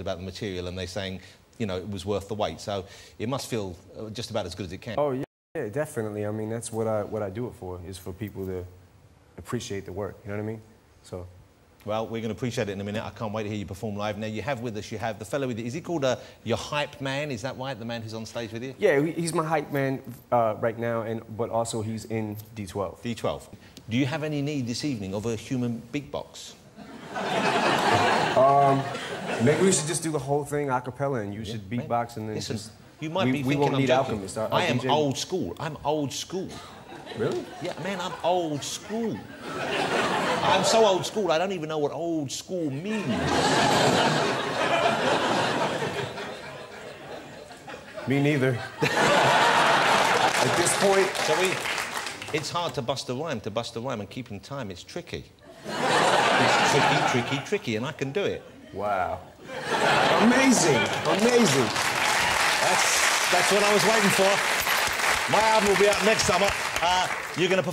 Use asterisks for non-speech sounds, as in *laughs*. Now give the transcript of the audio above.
about the material and they're saying, you know, it was worth the wait. So it must feel uh, just about as good as it can. Oh yeah, yeah, definitely. I mean, that's what I what I do it for is for people to appreciate the work. You know what I mean? So. Well, we're going to appreciate it in a minute. I can't wait to hear you perform live. Now, you have with us, you have the fellow with you. Is he called uh, your hype man? Is that right? The man who's on stage with you? Yeah, he's my hype man uh, right now, and but also he's in D12. D12. Do you have any need this evening of a human big *laughs* um, maybe we should just do the whole thing a cappella, and you yeah, should beatbox, and then Listen, just, you might we, be we won't I'm need alchemists. Our, I am DJ... old school. I'm old school. Really? Yeah, man, I'm old school. I'm so old school, I don't even know what old school means. Me neither. At this point... So we... It's hard to bust a rhyme, to bust a rhyme, and keeping time, it's tricky. It's tricky, tricky, tricky, and I can do it. Wow. Amazing, amazing. That's, that's what I was waiting for. My album will be out next summer. Uh, you're going to perform.